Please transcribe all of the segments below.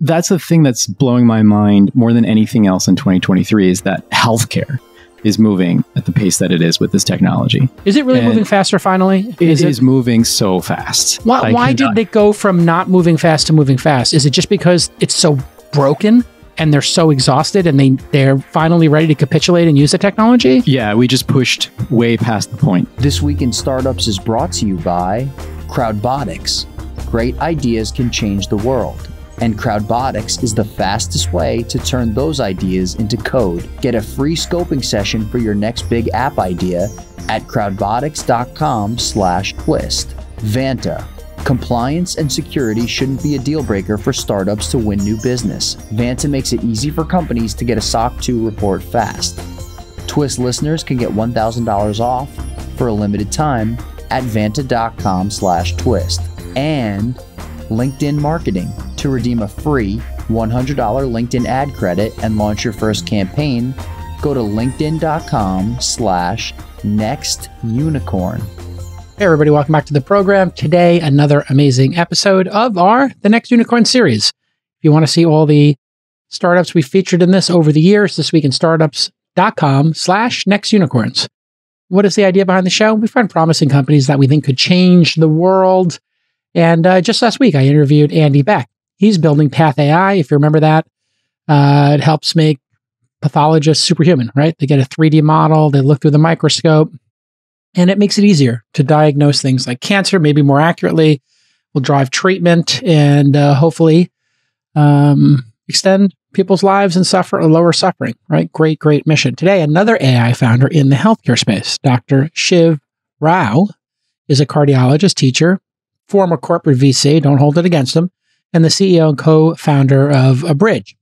that's the thing that's blowing my mind more than anything else in 2023 is that healthcare is moving at the pace that it is with this technology. Is it really And moving faster finally? It is, moving so fast. Why, why did they go from not moving fast to moving fast? Is it just because it's so broken and they're so exhausted and they they're finally ready to capitulate and use the technology? Yeah, we just pushed way past the point. This Week in Startups is brought to you by Crowdbotics. Great ideas can change the world, and Crowdbotics is the fastest way to turn those ideas into code. Get a free scoping session for your next big app idea at crowdbotics.com/twist. Vanta. Compliance and security shouldn't be a deal breaker for startups to win new business. Vanta makes it easy for companies to get a SOC 2 report fast. Twist listeners can get $1,000 off for a limited time at vanta.com slash twist and LinkedIn Marketing to redeem a free $100 LinkedIn ad credit and launch your first campaign. Go to linkedin.com slash next unicorn. Hey everybody, welcome back to the program. Today, another amazing episode of our The Next Unicorn series. If you want to see all the startups we featured in this over the years, this week in startups.com slash next unicorns. What is the idea behind the show? We find promising companies that we think could change the world. And uh, just last week, I interviewed Andy Beck. He's building Path AI. If you remember that, uh, it helps make pathologists superhuman, right? They get a 3D model, they look through the microscope, and it makes it easier to diagnose things like cancer, maybe more accurately, will drive treatment and uh, hopefully um, extend people's lives and suffer or lower suffering, right? Great, great mission. Today, another AI founder in the healthcare space, Dr. Shiv Rao, is a cardiologist, teacher, former corporate VC, don't hold it against him, and the CEO and co founder of Abridge.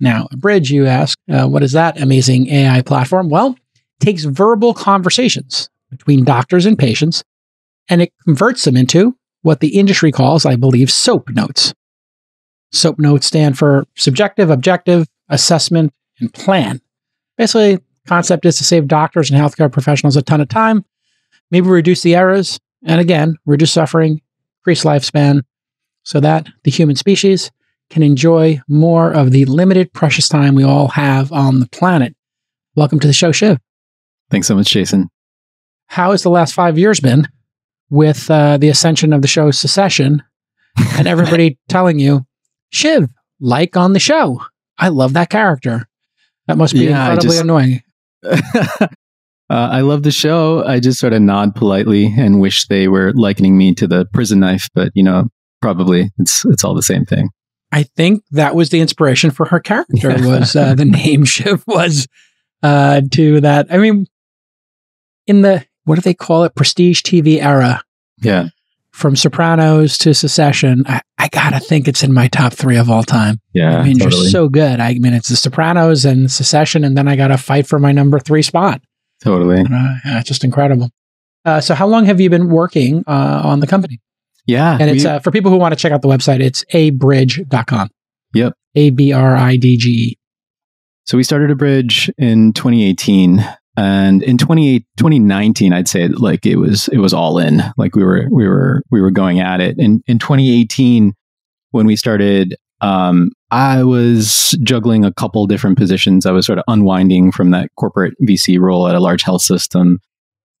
Now, Abridge, you ask, uh, what is that amazing AI platform? Well, it takes verbal conversations between doctors and patients and it converts them into what the industry calls, I believe, SOAP notes. SOAP notes stand for subjective, objective, assessment, and plan. Basically, concept is to save doctors and healthcare professionals a ton of time, maybe reduce the errors, and again, reduce suffering, increase lifespan, so that the human species can enjoy more of the limited precious time we all have on the planet. Welcome to the show, Shiv. Thanks so much, Jason. How has the last five years been with uh, the ascension of the show Succession and everybody telling you, Shiv, like on the show? I love that character. That must be Yeah, incredibly just- annoying. uh, I love the show. I just sort of nod politely and wish they were likening me to the prison knife, but you know, probably it's it's all the same thing. I think that was the inspiration for her character Yeah. was uh, the name Shiv was uh, to that. I mean, in the what do they call it? Prestige TV era, Yeah, from Sopranos to Succession. I, I gotta think it's in my top three of all time. yeah, I mean, totally, just so good. I mean, it's The Sopranos and Succession, and then I got to fight for my number three spot. totally. Uh, yeah, just incredible. Uh, so, how long have you been working uh, on the company? Yeah, And it's we- uh, for people who want to check out the website, it's abridge.com. Yep. A B R I D G E. So we started Abridge in 2018 and in 28 2019 I'd say like it was it was all in like we were we were we were going at it and in 2018 when we started um I was juggling a couple different positions I was sort of unwinding from that corporate VC role at a large health system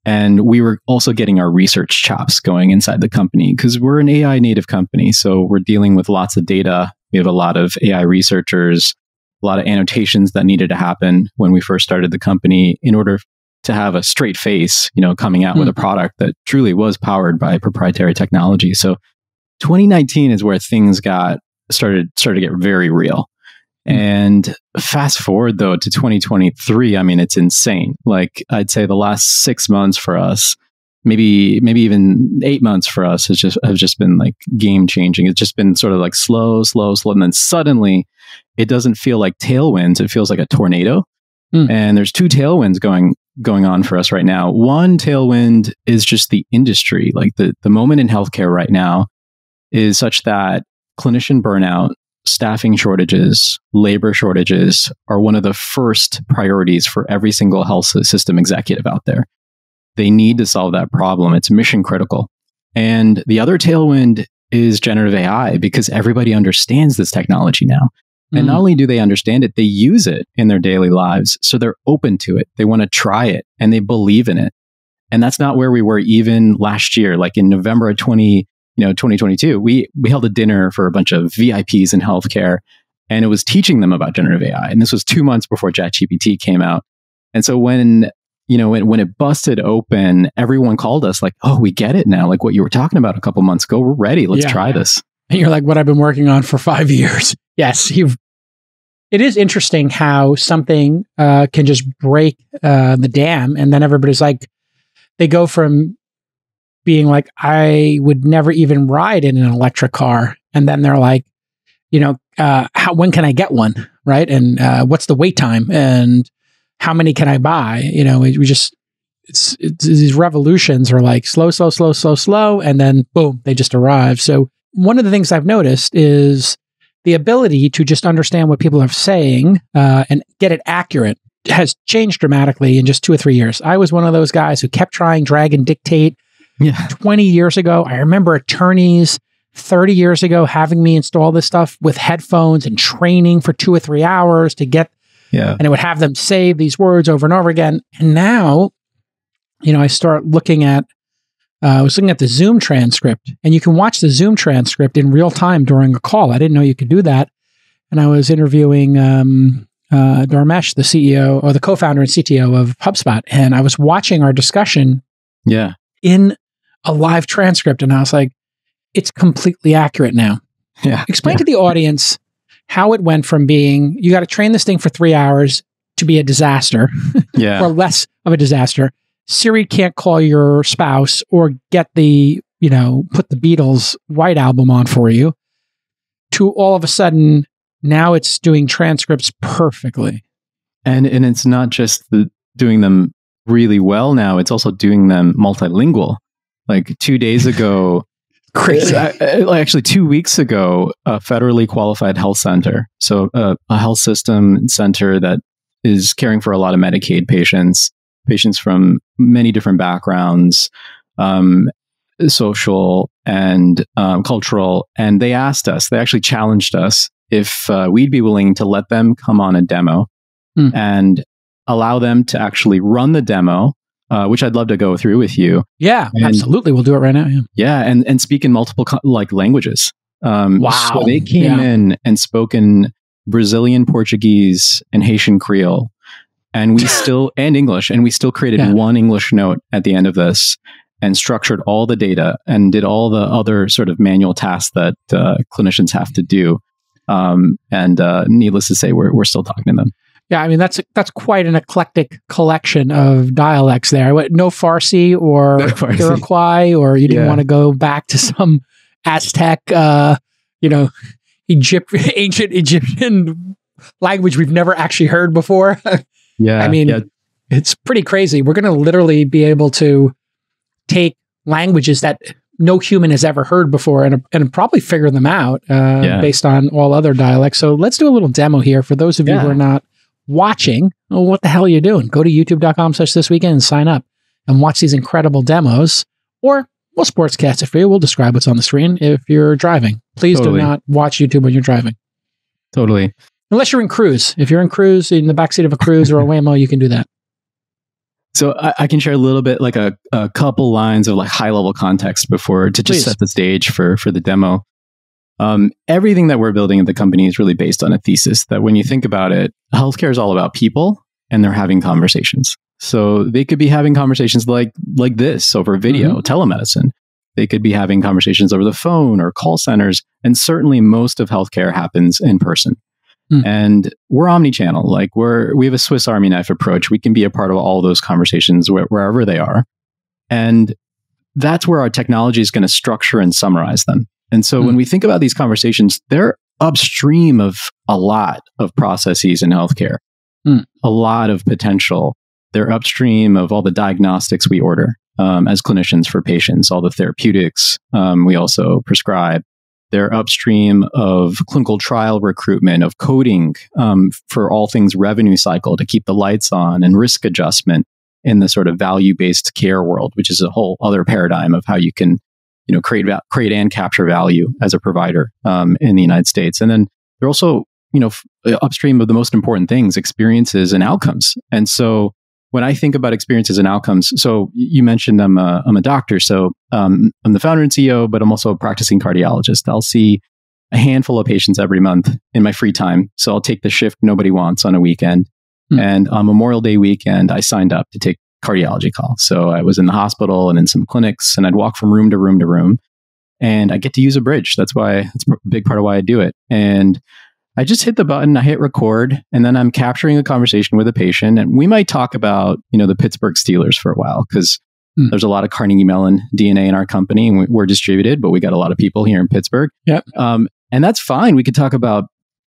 and we were also getting our research chops going inside the company because we're an AI native company so we're dealing with lots of data we have a lot of AI researchers a lot of annotations that needed to happen when we first started the company in order to have a straight face, you know, coming out with a hmm. product that truly was powered by proprietary technology. So 2019 is where things got started started to get very real. And fast forward though to 2023, I mean, it's insane. Like I'd say the last six months for us, maybe maybe even eight months for us has just have just been like game changing. It's just been sort of like slow, slow, slow, and then suddenly it doesn't feel like tailwinds. It feels like a tornado. Hmm. And there's two tailwinds going going on for us right now. One tailwind is just the industry. Like the the moment in healthcare right now is such that clinician burnout, staffing shortages, labor shortages are one of the first priorities for every single health system executive out there. They need to solve that problem. It's mission critical. And the other tailwind is generative AI because everybody understands this technology now. And Mm. not only do they understand it, they use it in their daily lives. So they're open to it. They want to try it and they believe in it. And that's not where we were even last year. Like in November of 20, you know, 2022, we, we held a dinner for a bunch of VIPs in healthcare and it was teaching them about generative AI. And this was two months before ChatGPT came out. And so when, you know, when, when it busted open, everyone called us like, oh, we get it now. Like what you were talking about a couple months ago. We're ready. Let's Yeah. try this. And you're like, what I've been working on for five years. Yes, you've. It is interesting how something uh, can just break uh, the dam, and then everybody's like, they go from being like, I would never even ride in an electric car, and then they're like, you know, uh, how when can I get one, right? And uh, what's the wait time, and how many can I buy? You know, we, we just it's, it's these revolutions are like slow, slow, slow, slow, slow, and then boom, they just arrive. So one of the things I've noticed is the ability to just understand what people are saying uh, and get it accurate has changed dramatically in just two or three years. I was one of those guys who kept trying Dragon Dictate Yeah. 20 years ago. I remember attorneys 30 years ago having me install this stuff with headphones and training for two or three hours to get Yeah. and it would have them say these words over and over again. And now, you know, I start looking at, uh, I was looking at the Zoom transcript, and you can watch the Zoom transcript in real time during a call. I didn't know you could do that. And I was interviewing um, uh, Dharmesh, the CEO or the co founder and CTO of HubSpot, and I was watching our discussion Yeah. in a live transcript, and I was like, it's completely accurate now. Yeah. Explain Yeah. to the audience how it went from being you got to train this thing for three hours to be a disaster Yeah. or less of a disaster. Siri can't call your spouse or get the, you know, put the Beatles White Album on for you. To all of a sudden, now it's doing transcripts perfectly. and and it's not just the doing them really well now it's also doing them multilingual like two days ago Crazy. uh, uh, actually two weeks ago a federally qualified health center so uh, a health system center that is caring for a lot of medicaid patients patients from many different backgrounds um, social and um, cultural and they asked us they actually challenged us if uh, we'd be willing to let them come on a demo Hmm. and allow them to actually run the demo, uh, which I'd love to go through with you. Yeah, And- absolutely. We'll do it right now. Yeah. Yeah, and and speak in multiple co- like languages. Um, Wow. So they came Yeah. in and spoken Brazilian Portuguese and Haitian Creole, and we still and English, and we still created Yeah. one English note at the end of this. And structured all the data and did all the other sort of manual tasks that uh, clinicians have to do. Um, and uh, needless to say, we're, we're still talking to them. Yeah, I mean that's that's quite an eclectic collection of dialects there. What, no Farsi or No Farsi. Iroquois, or you didn't Yeah. want to go back to some Aztec, uh, you know, Egypt, ancient Egyptian language we've never actually heard before. Yeah, I mean, yeah, it's pretty crazy. We're going to literally be able to take languages that no human has ever heard before and, and probably figure them out uh, Yeah. based on all other dialects. So let's do a little demo here for those of you who are not watching. Well, what the hell are you doing? Go to youtube.com slash this weekend and sign up and watch these incredible demos or we'll sportscast it for you. We'll describe what's on the screen if you're driving. Please Totally. do not watch YouTube when you're driving. totally. Unless you're in cruise. If you're in cruise in the backseat of a cruise or a Waymo, you can do that. So I, I can share a little bit, like a, a couple lines of like high level context before to just Please. set the stage for for the demo. Um, everything that we're building at the company is really based on a thesis that when you think about it, healthcare is all about people and they're having conversations. So they could be having conversations like like this over video, telemedicine. They could be having conversations over the phone or call centers, and certainly most of healthcare happens in person. Hmm. And we're omni-channel. Like we're we have a Swiss Army knife approach. We can be a part of all those conversations wh- wherever they are, and that's where our technology is going to structure and summarize them. And so Hmm. when we think about these conversations, they're upstream of a lot of processes in healthcare, Hmm. a lot of potential. They're upstream of all the diagnostics we order um, as clinicians for patients, all the therapeutics um, we also prescribe. They're upstream of clinical trial recruitment, of coding um, for all things revenue cycle to keep the lights on, and risk adjustment in the sort of value based care world, which is a whole other paradigm of how you can you know, create create and capture value as a provider um, in the United States. And then they're also, you know, f- uh, upstream of the most important things, experiences and outcomes. And so when I think about experiences and outcomes, so you mentioned I'm a, I'm a doctor, so um, I'm the founder and CEO, but I'm also a practicing cardiologist. I'll see a handful of patients every month in my free time. So I'll take the shift nobody wants on a weekend. Hmm. And on Memorial Day weekend, I signed up to take cardiology call. So I was in the hospital and in some clinics, and I'd walk from room to room to room. And I get to use Abridge. That's why that's a big part of why I do it. And I just hit the button, I hit record, and then I'm capturing a conversation with a patient. And we might talk about, you know, the Pittsburgh Steelers for a while because hmm. there's a lot of Carnegie Mellon DNA in our company and we're distributed, but we got a lot of people here in Pittsburgh. Yep. Um, and that's fine. We could talk about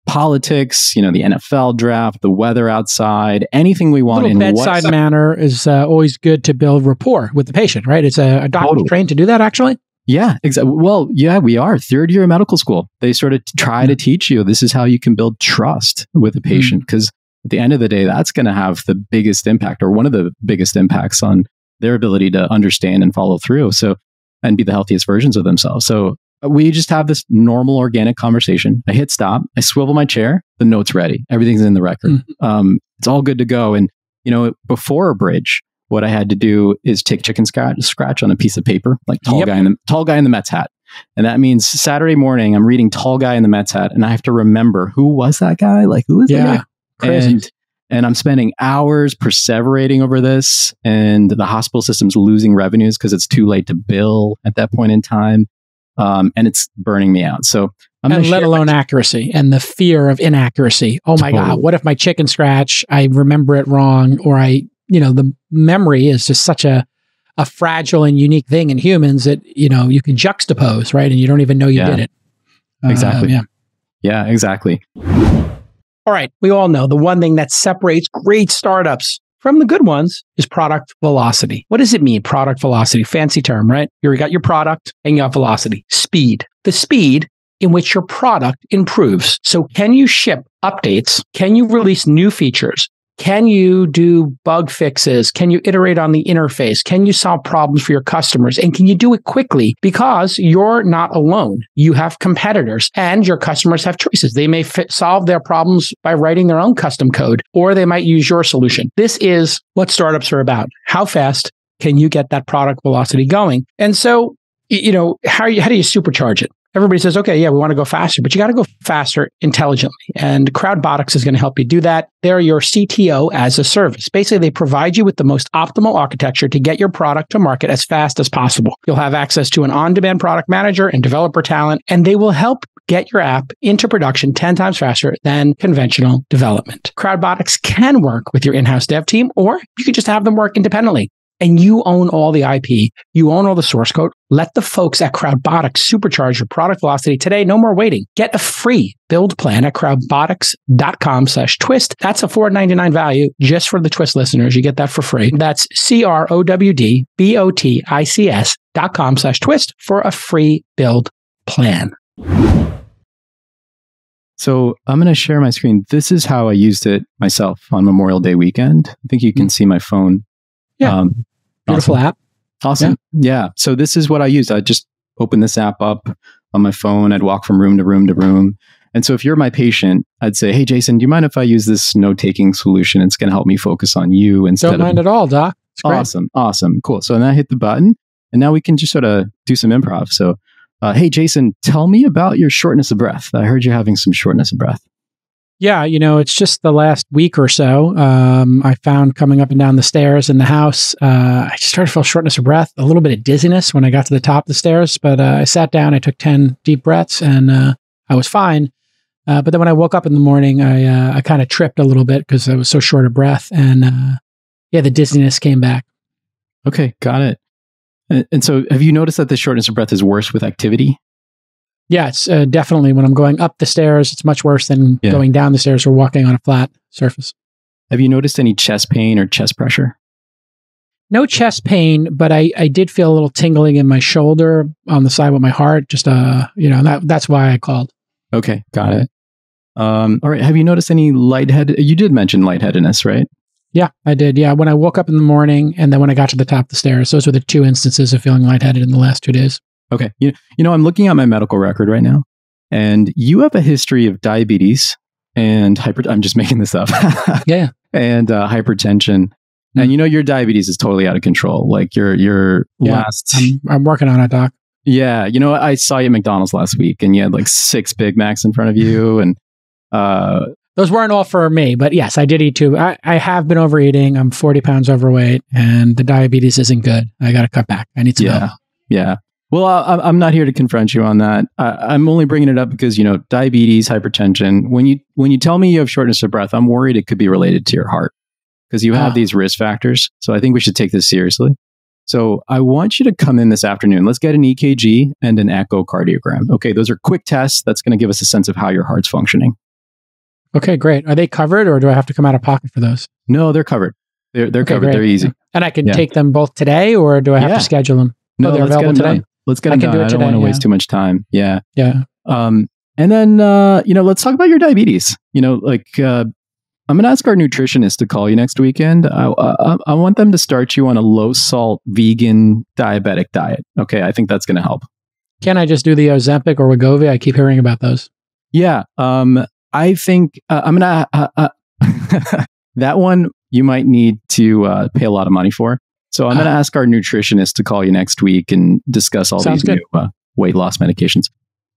politics, you know, the NFL draft, the weather outside, anything we want. In a little bedside manner is uh, always good to build rapport with the patient, right? It's a, a doctor totally. trained to do that, actually. Yeah, exactly. Well, yeah, we are third year of medical school. They sort of try to teach you this is how you can build trust with a patient because mm. at the end of the day, that's going to have the biggest impact or one of the biggest impacts on their ability to understand and follow through. So, and be the healthiest versions of themselves. So, we just have this normal organic conversation. I hit stop, I swivel my chair, the note's ready, everything's in the record. Mm-hmm. Um, it's all good to go. And, you know, before Abridge, what I had to do is take chicken scratch, scratch on a piece of paper, like tall yep. guy in the tall guy in the Mets hat. And that means Saturday morning, I'm reading Tall Guy in the Mets hat, and I have to remember who was that guy? Like, who is yeah, that guy? Crazy. And, and I'm spending hours perseverating over this, and the hospital system's losing revenues because it's too late to bill at that point in time um, and it's burning me out. So I'm and let alone accuracy and the fear of inaccuracy. Oh my totally. God, what if my chicken scratch, I remember it wrong, or I, you know, the memory is just such a, a fragile and unique thing in humans that, you know, you can juxtapose, right? And you don't even know you yeah. did it. Exactly. Uh, yeah. Yeah, exactly. All right. We all know the one thing that separates great startups from the good ones is product velocity. What does it mean, product velocity? Fancy term, right? You got your product and you got velocity, speed. The speed in which your product improves. So can you ship updates? Can you release new features? Can you do bug fixes? Can you iterate on the interface? Can you solve problems for your customers? And can you do it quickly? Because you're not alone. You have competitors and your customers have choices. They may fit, solve their problems by writing their own custom code, or they might use your solution. This is what startups are about. How fast can you get that product velocity going? And so, you know, how, how do you supercharge it? Everybody says, okay, yeah, we want to go faster, but you got to go faster intelligently. And Crowdbotics is going to help you do that. They're your CTO as a service. Basically, they provide you with the most optimal architecture to get your product to market as fast as possible. You'll have access to an on demand product manager and developer talent, and they will help get your app into production 10 times faster than conventional development. Crowdbotics can work with your in house dev team, or you can just have them work independently and you own all the IP, you own all the source code. Let the folks at Crowdbotics supercharge your product velocity today. No more waiting. Get a free build plan at crowdbotics.com slash twist. That's a $4.99 value just for the twist listeners. You get that for free. That's C-R-O-W-D-B-O-T-I-C-S dot com slash twist for a free build plan. So I'm going to share my screen. This is how I used it myself on Memorial Day weekend. I think you can mm-hmm. see my phone. Yeah. Um, Beautiful awesome. app. Awesome. Yeah. yeah. So this is what I use. I just open this app up on my phone. I'd walk from room to room to room. And so if you're my patient, I'd say, Hey, Jason, do you mind if I use this note taking solution? It's going to help me focus on you instead Don't mind of, at all, Doc. Awesome. Awesome. Cool. So then I hit the button and now we can just sort of do some improv. So, uh, Hey, Jason, tell me about your shortness of breath. I heard you're having some shortness of breath. Yeah, you know, it's just the last week or so. Um, I found coming up and down the stairs in the house, uh, I just started to feel shortness of breath, a little bit of dizziness when I got to the top of the stairs. But uh, I sat down, I took 10 deep breaths, and uh, I was fine. Uh, but then when I woke up in the morning, I, uh, I kind of tripped a little bit because I was so short of breath. And uh, yeah, the dizziness came back. Okay, got it. And, and so have you noticed that the shortness of breath is worse with activity? Yeah, it's uh, definitely when I'm going up the stairs, it's much worse than yeah. going down the stairs or walking on a flat surface. Have you noticed any chest pain or chest pressure? No chest pain, but I, I did feel a little tingling in my shoulder on the side with my heart. Just uh, you know, that that's why I called. Okay, got it. Um, all right. Have you noticed any lightheaded? You did mention lightheadedness, right? Yeah, I did. Yeah, when I woke up in the morning and then when I got to the top of the stairs, those were the two instances of feeling lightheaded in the last two days. Okay. You, you know, I'm looking at my medical record right now, and you have a history of diabetes and hyper. I'm just making this up. Yeah. And uh, hypertension. Mm. And you know, your diabetes is totally out of control. Like your your Yeah. last. I'm, I'm working on it, Doc. yeah. You know, I saw you at McDonald's last week, and you had like six Big Macs in front of you, and uh, Those weren't all for me, but yes, I did eat too. I, I have been overeating. I'm 40 pounds overweight, and the diabetes isn't good. I got to cut back. I need to yeah, yeah. Well, I, I'm not here to confront you on that. I, I'm only bringing it up because you know diabetes, hypertension. When you when you tell me you have shortness of breath, I'm worried it could be related to your heart because you have Ah. these risk factors. So I think we should take this seriously. So I want you to come in this afternoon. Let's get an EKG and an echocardiogram. Okay, those are quick tests. That's going to give us a sense of how your heart's functioning. Okay, great. Are they covered, or do I have to come out of pocket for those? No, they're covered. They're they're Okay, covered. great. They're easy. And I can Yeah. take them both today, or do I have Yeah. to schedule them? No, Oh, they're available today? done. Let's get I them can do done. it I don't want to today, waste too much time. Yeah. Yeah. Um, and then, uh, you know, let's talk about your diabetes. You know, like, uh, I'm going to ask our nutritionist to call you next weekend. I, I, I want them to start you on a low salt, vegan, diabetic diet. Okay. I think that's going to help. Can I just do the Ozempic or Wegovy? I keep hearing about those. Yeah. Um, I think uh, I'm going to, uh, uh, that one you might need to uh, pay a lot of money for. So I'm going to ask our nutritionist to call you next week and discuss all Sounds these good. new uh, weight loss medications.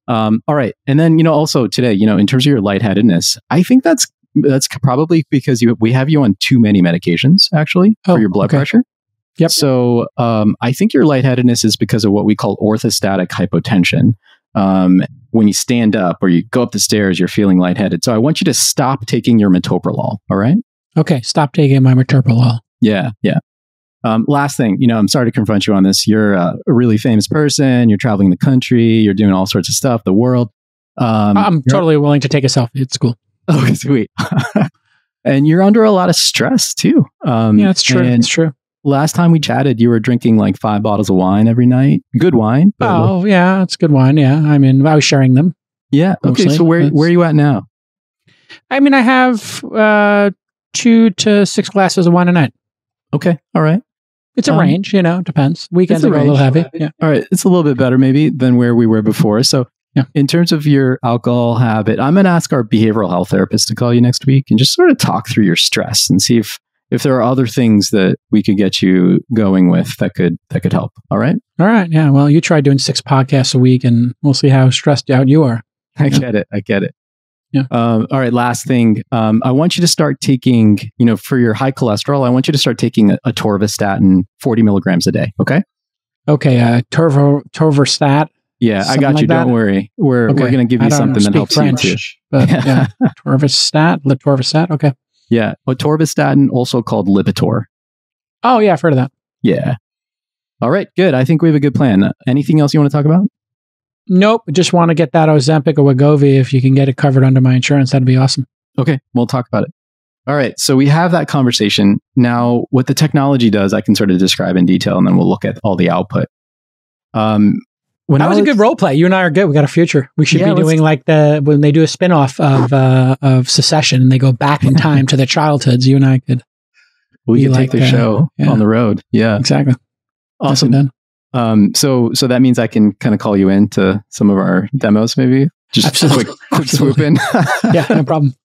Um, all right, and then you know also today, you know, in terms of your lightheadedness, I think that's that's probably because you we have you on too many medications actually Oh, for your blood okay. pressure. Yep. So um, I think your lightheadedness is because of what we call orthostatic hypotension. Um, when you stand up or you go up the stairs, you're feeling lightheaded. So I want you to stop taking your metoprolol. All right. Okay, stop taking my metoprolol. Yeah, yeah. Um, last thing, you know, I'm sorry to confront you on this. You're uh, a really famous person. You're traveling the country. You're doing all sorts of stuff, the world. Um, I'm totally willing to take a selfie. It's cool. Oh, sweet. and you're under a lot of stress too. Um, Yeah, it's true. It's true. last time we chatted, you were drinking like five bottles of wine every night. Good wine. Oh, yeah, it's good wine. Yeah, I mean, I was sharing them. yeah. Okay. mostly. So where That's- where are you at now? I mean, I have uh, two to six glasses of wine a night. Okay. All right. It's a Um, range, you know, depends. Weekends a I go a little heavy. Yeah. All right, it's a little bit better maybe than where we were before. So, Yeah. in terms of your alcohol habit, I'm going to ask our behavioral health therapist to call you next week and just sort of talk through your stress and see if if there are other things that we could get you going with that could that could help. All right, All right. Yeah. Well, you try doing six podcasts a week and we'll see how stressed out you are. I get it. I get it. Yeah. Um, all right. Last thing, um, I want you to start taking, you know, for your high cholesterol, I want you to start taking a, atorvastatin, 40 milligrams a day. Okay. Okay. Uh, Turvo, Torverstat. Yeah, I got you. Don't worry. We're Okay. we're going to give you something that helps French. you too. But yeah, Torvastat, Torvastat. Okay. Yeah, atorvastatin, also called Lipitor. Oh, yeah. I've heard of that. Yeah. All right, good. I think we have a good plan. Uh, anything else you want to talk about? Nope. Just want to get that Ozempic or Wegovy. If you can get it covered under my insurance, that'd be awesome. Okay, we'll talk about it. All right, so we have that conversation. Now, what the technology does, I can sort of describe in detail, and then we'll look at all the output. Um, when that I was, a good role play. You and I are good. We got a future. We should Yeah, be doing like the when they do a spin-off of uh, of Succession and they go back in time to their childhoods. You and I could We can like, take the uh, show yeah. on the road. Yeah, exactly. awesome. Um, so so that means I can kind of call you in to some of our demos, maybe. Just Absolutely. quick, quick swoop in. Yeah, no problem.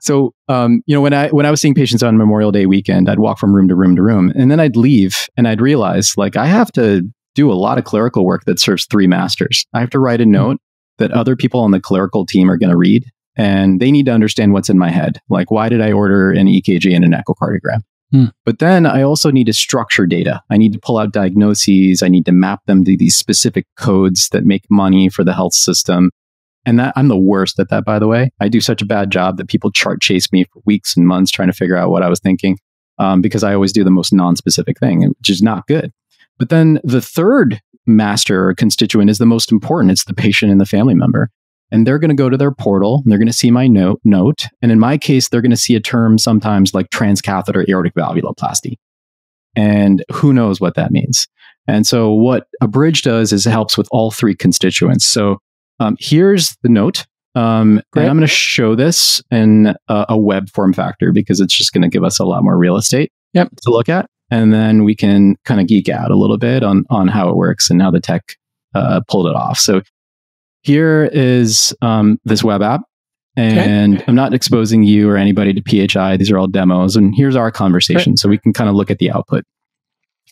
So, um, you know, when I when I was seeing patients on Memorial Day weekend, I'd walk from room to room to room, and then I'd leave, and I'd realize like I have to do a lot of clerical work that serves three masters. I have to write a note that other people on the clerical team are going to read, and they need to understand what's in my head. Like, why did I order an EKG and an echocardiogram? Hmm. But then I also need to structure data. I need to pull out diagnoses. I need to map them to these specific codes that make money for the health system. And that I'm the worst at that, by the way. I do such a bad job that people chart chase me for weeks and months trying to figure out what I was thinking um, because I always do the most non-specific thing, which is not good. But then the third master or constituent is the most important. It's the patient and the family member. And they're going to go to their portal and they're going to see my note, note. And in my case, they're going to see a term sometimes like transcatheter aortic valvuloplasty. And who knows what that means. And so what Abridge does is it helps with all three constituents. So um, here's the note. Um, and I'm going to show this in a, a web form factor because it's just going to give us a lot more real estate Yep. to look at. And then we can kind of geek out a little bit on, on how it works and how the tech uh, pulled it off. So here is um, this web app. And okay. I'm not exposing you or anybody to PHI. These are all demos. And here's our conversation. Okay. So we can kind of look at the output.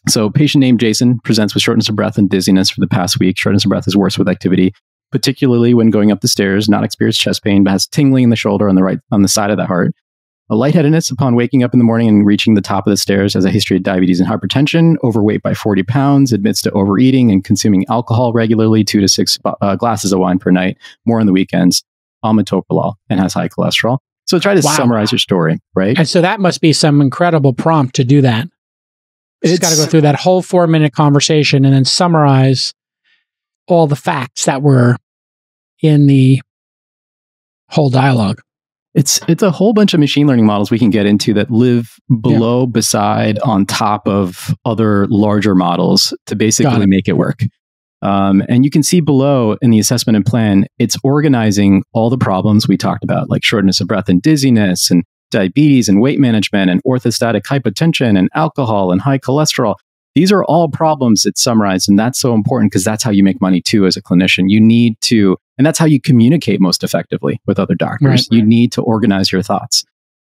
So, patient named Jason presents with shortness of breath and dizziness for the past week. Shortness of breath is worse with activity, particularly when going up the stairs. Not experienced chest pain, but has tingling in the shoulder on the right on the side of the heart. A lightheadedness upon waking up in the morning and reaching the top of the stairs. Has a history of diabetes and hypertension. Overweight by 40 pounds. Admits to overeating and consuming alcohol regularly, two to six uh, glasses of wine per night, more on the weekends. On metoprolol and has high cholesterol. So try to wow. summarize your story, right? And so that must be some incredible prompt to do that. It's got to go through that whole four minute conversation and then summarize all the facts that were in the whole dialogue. It's it's a whole bunch of machine learning models we can get into that live below, yeah. beside, on top of other larger models to basically it. make it work. Um, and you can see below in the assessment and plan, it's organizing all the problems we talked about, like shortness of breath and dizziness, and diabetes and weight management and orthostatic hypotension and alcohol and high cholesterol. These are all problems it's summarized. And that's so important because that's how you make money too as a clinician. You need to, and that's how you communicate most effectively with other doctors. Right, you need to organize your thoughts.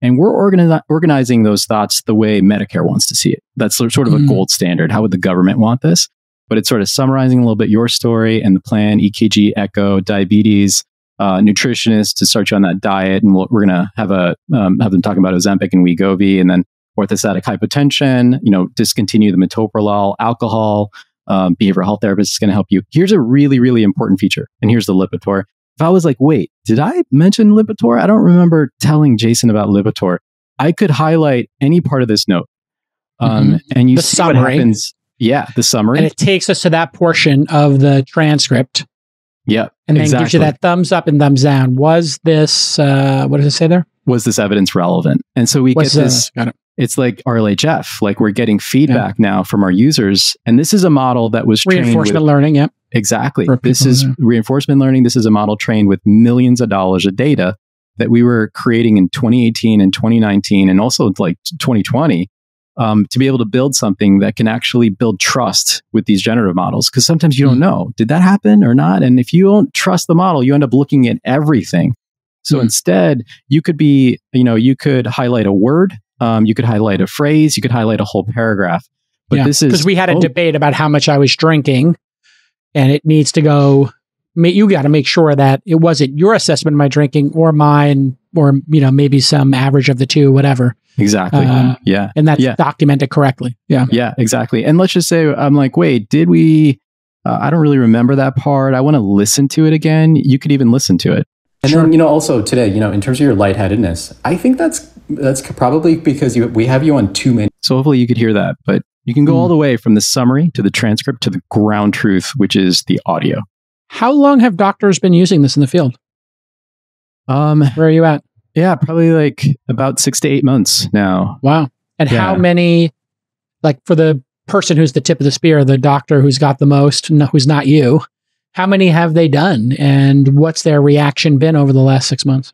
And we're organi- organizing those thoughts the way Medicare wants to see it. That's sort of mm. a gold standard. How would the government want this? But it's sort of summarizing a little bit your story and the plan, EKG, echo, diabetes, uh, nutritionist to start you on that diet, and we we are going to have a um, have them talking about Ozempic and Wegovy, and then orthostatic hypotension. You know, discontinue the metoprolol, alcohol. Um, behavioral health therapist is going to help you. Here's a really really important feature, and here's the Lipitor. If I was like, wait, did I mention Lipitor? I don't remember telling Jason about Lipitor. I could highlight any part of this note, um, mm-hmm. and you the see summary. what happens. Yeah, the summary, and it takes us to that portion of the transcript yeah. And then exactly. gives you that thumbs up and thumbs down. Was this, uh, what does it say there? Was this evidence relevant? And so we get this. Uh, it's like RLHF, like we're getting feedback yeah. now from our users. And this is a model that was reinforcement with, learning. Yep. Exactly. This is yeah. reinforcement learning. This is a model trained with millions of dollars of data that we were creating in 2018 and 2019 and also like 2020 um, to be able to build something that can actually build trust with these generative models. Because sometimes you don't hmm. know, did that happen or not? And if you don't trust the model, you end up looking at everything. So mm. instead, you could be, you know, you could highlight a word, um, you could highlight a phrase, you could highlight a whole paragraph. But yeah, this is because we had a oh, debate about how much I was drinking, and it needs to go. You got to make sure that it wasn't your assessment of my drinking or mine, or you know maybe some average of the two, whatever. Exactly. Uh, yeah. And that's yeah. documented correctly. Yeah. Yeah, exactly. And let's just say I'm like, wait, did we? Uh, I don't really remember that part. I want to listen to it again. You could even listen to it. And sure. then, you know, also today, you know, in terms of your lightheadedness, I think that's that's probably because you we have you on too many. So hopefully you could hear that, but you can go mm. all the way from the summary to the transcript to the ground truth, which is the audio. How long have doctors been using this in the field? Um, where are you at? Yeah, probably like about six to eight months now. Wow. And yeah. how many, like for the person who's the tip of the spear, the doctor who's got the most, who's not you, how many have they done? And what's their reaction been over the last six months?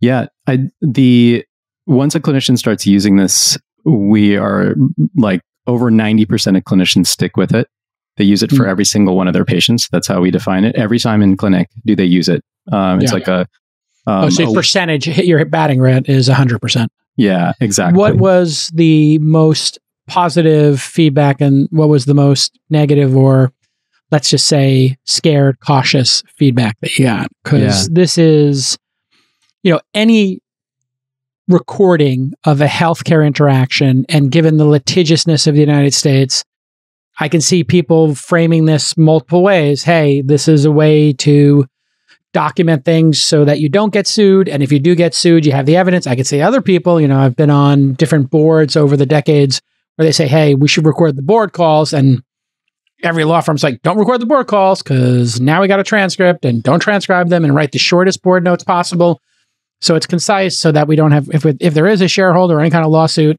Yeah. I, the, once a clinician starts using this, we are like over 90% of clinicians stick with it. They use it for mm. every single one of their patients. That's how we define it. Every time in clinic, do they use it? Um, it's yeah. like a um, oh, so percentage hit your batting rate is 100%. Yeah, exactly. What was the most positive feedback and what was the most negative or let's just say scared, cautious feedback that you got? Because yeah. this is, you know, any recording of a healthcare interaction and given the litigiousness of the United States, I can see people framing this multiple ways. Hey, this is a way to document things so that you don't get sued. And if you do get sued, you have the evidence. I could say other people, you know, I've been on different boards over the decades where they say, hey, we should record the board calls. And every law firm's like, don't record the board calls because now we got a transcript and don't transcribe them and write the shortest board notes possible. So it's concise so that we don't have, if, if there is a shareholder or any kind of lawsuit,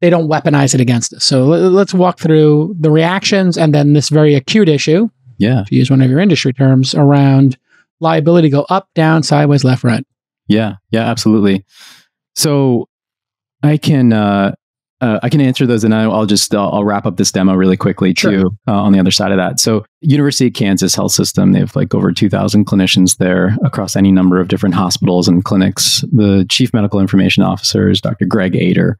they don't weaponize it against us. So let's walk through the reactions and then this very acute issue. Yeah. To use one of your industry terms around liability go up, down, sideways, left, right. Yeah, yeah, absolutely. So I can uh uh, I can answer those, and I'll just I'll, I'll, wrap up this demo really quickly too sure. uh, on the other side of that. So, University of Kansas Health System, they have like over two thousand clinicians there across any number of different hospitals and clinics. The chief medical information officer is Dr. Greg Ator.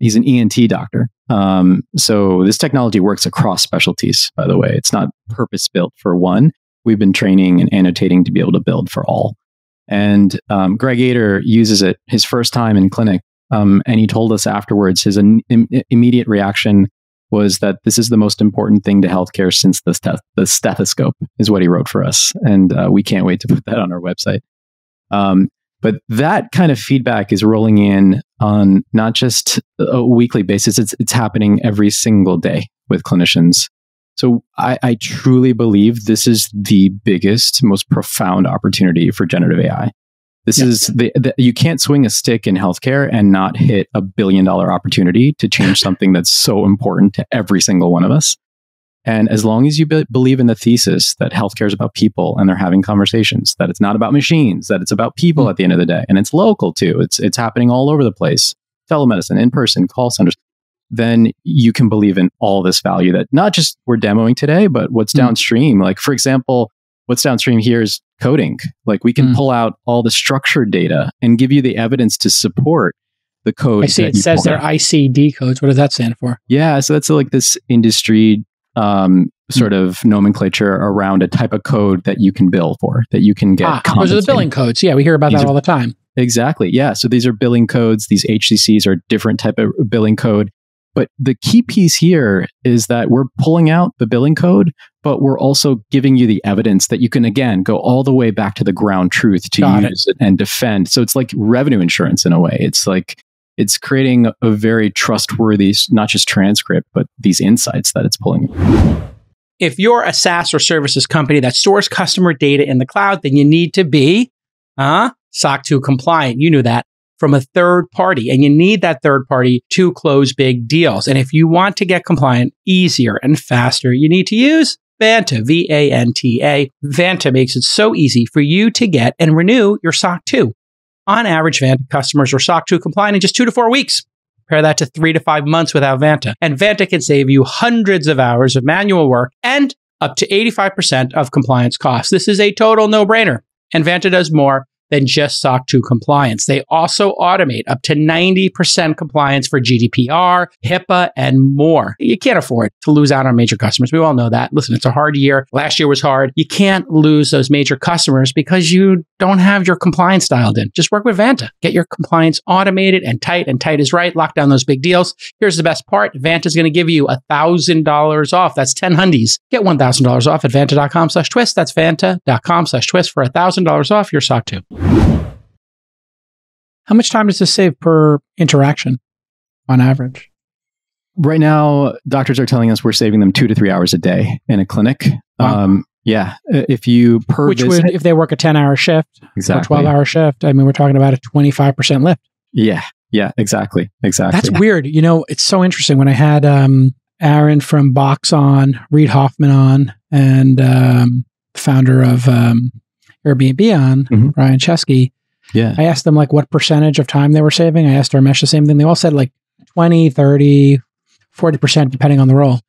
He's an ENT doctor. Um, so this technology works across specialties. By the way, it's not purpose built for one. We've been training and annotating to be able to build for all. And um, Greg Ator uses it his first time in clinic um, and he told us afterwards his Im- immediate reaction was that this is the most important thing to healthcare since the, steth- the stethoscope, is what he wrote for us. And uh, we can't wait to put that on our website. Um, but that kind of feedback is rolling in on not just a weekly basis, it's, it's happening every single day with clinicians. So I, I truly believe this is the biggest, most profound opportunity for generative AI. This yeah. is the, the, you can't swing a stick in healthcare and not hit a billion dollar opportunity to change something that's so important to every single one of us. And as long as you be- believe in the thesis that healthcare is about people and they're having conversations, that it's not about machines, that it's about people mm-hmm. at the end of the day, and it's local too. It's it's happening all over the place. Telemedicine, in person, call centers. Then you can believe in all this value that not just we're demoing today, but what's mm-hmm. downstream. Like for example, what's downstream here is coding. Like we can mm. pull out all the structured data and give you the evidence to support the code. I see it says they're ICD codes. What does that stand for? Yeah, so that's like this industry um, sort mm. of nomenclature around a type of code that you can bill for, that you can get. Ah, those are the billing codes. Yeah, we hear about these that all the time. Exactly. Yeah. So these are billing codes. These HCCs are different type of billing code. But the key piece here is that we're pulling out the billing code, but we're also giving you the evidence that you can, again, go all the way back to the ground truth to Got use it. and defend. So it's like revenue insurance in a way. It's like, it's creating a very trustworthy, not just transcript, but these insights that it's pulling. If you're a SaaS or services company that stores customer data in the cloud, then you need to be uh, SOC 2 compliant. You knew that from a third party and you need that third party to close big deals. And if you want to get compliant easier and faster, you need to use Vanta, V A N T A. Vanta makes it so easy for you to get and renew your SOC 2. On average, Vanta customers are SOC 2 compliant in just two to four weeks. Compare that to three to five months without Vanta. And Vanta can save you hundreds of hours of manual work and up to 85% of compliance costs. This is a total no brainer. And Vanta does more than just SOC 2 compliance. They also automate up to 90% compliance for GDPR, HIPAA, and more. You can't afford to lose out on major customers. We all know that. Listen, it's a hard year. Last year was hard. You can't lose those major customers because you don't have your compliance dialed in. Just work with Vanta. Get your compliance automated and tight, and tight is right. Lock down those big deals. Here's the best part Vanta is going to give you $1,000 off. That's 10 hundies. Get $1,000 off at vanta.com slash twist. That's vanta.com slash twist for $1,000 off your SOC 2. How much time does this save per interaction on average? Right now, doctors are telling us we're saving them two to three hours a day in a clinic. Wow. Um, yeah, if you per which visit, would if they work a ten hour shift, exactly, twelve hour shift. I mean, we're talking about a twenty five percent lift. Yeah, yeah, exactly, exactly. That's weird. You know, it's so interesting when I had um, Aaron from Box on, Reid Hoffman on, and um, founder of um, Airbnb on, mm-hmm. Brian Chesky. Yeah. I asked them like what percentage of time they were saving. I asked Dharmesh the same thing. They all said like 20, 30, 40%, depending on the role.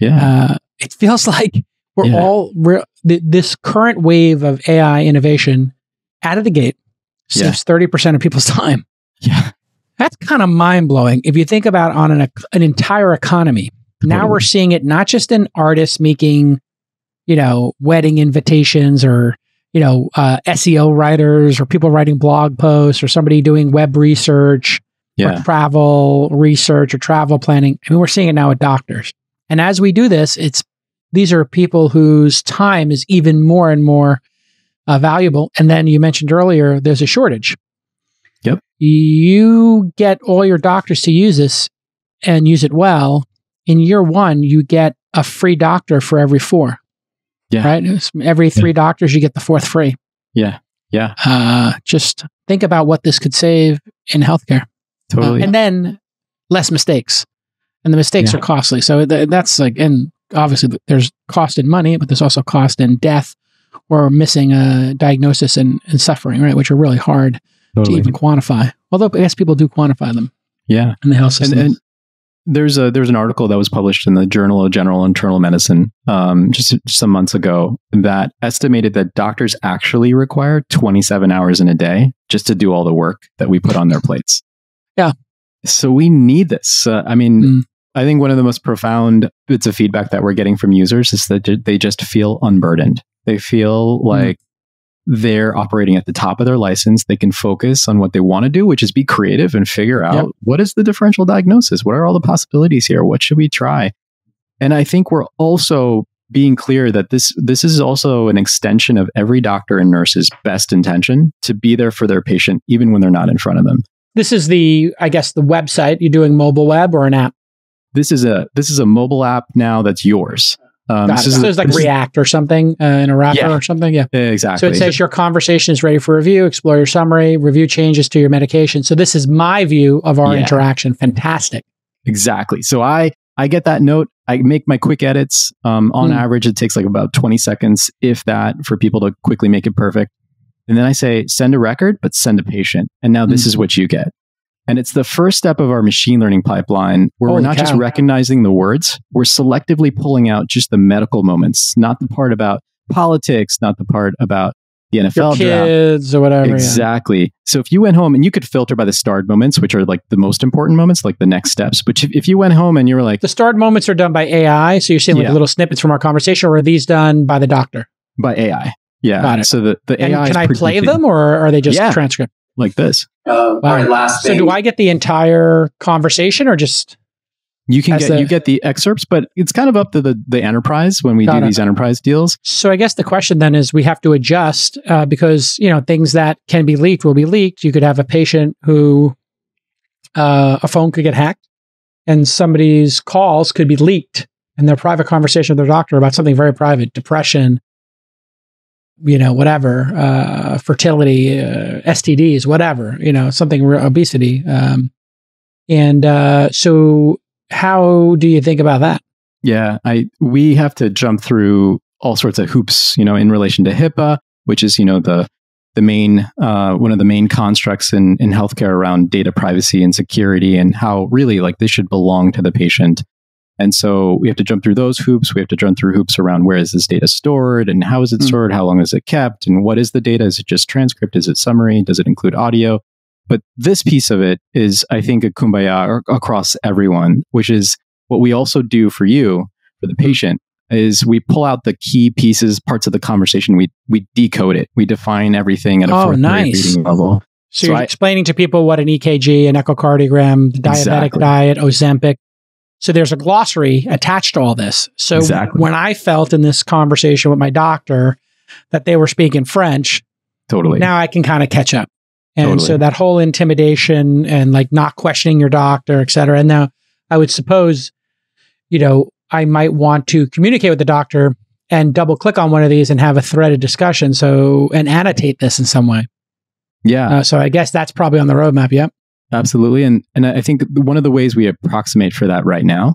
Yeah. Uh, it feels like we're yeah. all, re- th- this current wave of AI innovation out of the gate saves yeah. 30% of people's time. Yeah. That's kind of mind blowing. If you think about on an, an entire economy, now we're seeing it not just in artists making, you know, wedding invitations or you know, uh, SEO writers or people writing blog posts or somebody doing web research yeah. or travel research or travel planning. I mean, we're seeing it now with doctors. And as we do this, it's these are people whose time is even more and more uh, valuable. And then you mentioned earlier, there's a shortage. Yep. You get all your doctors to use this and use it well. In year one, you get a free doctor for every four. Yeah. Right. Every three yeah. doctors, you get the fourth free. Yeah. Yeah. Uh, just think about what this could save in healthcare. Totally. Uh, and then less mistakes. And the mistakes yeah. are costly. So th- that's like, and obviously there's cost in money, but there's also cost in death or missing a diagnosis and, and suffering, right? Which are really hard totally. to even quantify. Although I guess people do quantify them. Yeah. In the health system. And, and, there's a there's an article that was published in the Journal of General Internal Medicine um, just some months ago that estimated that doctors actually require 27 hours in a day just to do all the work that we put on their plates. Yeah. So we need this. Uh, I mean, Mm. I think one of the most profound bits of feedback that we're getting from users is that they just feel unburdened. They feel like they're operating at the top of their license. They can focus on what they want to do, which is be creative and figure out Yep. what is the differential diagnosis? What are all the possibilities here? What should we try? And I think we're also being clear that this this is also an extension of every doctor and nurse's best intention to be there for their patient even when they're not in front of them. This is the, I guess, the website. You're doing mobile web or an app? This is a this is a mobile app now that's yours. Um, Got this it. is So it's like React or something uh, in a wrapper Yeah. or something. Yeah. exactly. So it says your conversation is ready for review. Explore your summary. Review changes to your medication. So this is my view of our Yeah. interaction. Fantastic. Exactly. So I I get that note. I make my quick edits. Um, on Hmm. average, it takes like about twenty seconds, if that, for people to quickly make it perfect. And then I say, send a record, but send a patient. And now this Hmm. is what you get. And it's the first step of our machine learning pipeline where Holy we're not just recognizing the words, we're selectively pulling out just the medical moments, not the part about politics, not the part about the NFL draft. kids or whatever. yeah. Exactly. So if you went home and you could filter by the starred moments, which are like the most important moments, like the next steps. But if, if you went home and you were like, The start moments are done by AI. So you're seeing like Yeah. little snippets from our conversation, or are these done by the doctor? by AI. Yeah. Got it. So the, the And AI is can I play them, or are they just Yeah. transcript? Like this. Uh, Wow. All right, last So thing. do I get the entire conversation, or just You can get the- you get the excerpts, but it's kind of up to the the enterprise when we Got do it. these enterprise deals. So I guess the question then is we have to adjust uh, because you know things that can be leaked will be leaked. You could have a patient who uh, a phone could get hacked, and somebody's calls could be leaked, and their private conversation with their doctor about something very private, depression, you know, whatever, uh, fertility, uh, STDs, whatever, you know, something re- obesity, um, and uh, so how do you think about that? Yeah, I we have to jump through all sorts of hoops, you know, in relation to HIPAA, which is you know the the main uh, one of the main constructs in in healthcare around data privacy and security, and how really like this should belong to the patient. And so we have to jump through those hoops. We have to jump through hoops around where is this data stored and how is it Mm. stored? How long is it kept? And what is the data? Is it just transcript? Is it summary? Does it include audio? But this piece of it is, I think, a kumbaya across everyone, which is what we also do for you, for the patient, is we pull out the key pieces, parts of the conversation. We we decode it. We define everything at a Oh, fourth nice. reading level. So, So you're I- explaining to people what an EKG, an echocardiogram, the diabetic Exactly. diet, Ozempic. So there's a glossary attached to all this. So Exactly. when I felt in this conversation with my doctor that they were speaking French, Totally. now I can kind of catch up. And Totally. so that whole intimidation and like not questioning your doctor, et cetera. And now I would suppose, you know, I might want to communicate with the doctor and double click on one of these and have a threaded discussion. So, and annotate this in some way. yeah. Uh, so I guess that's probably on the roadmap. Yep. Absolutely. And and I think one of the ways we approximate for that right now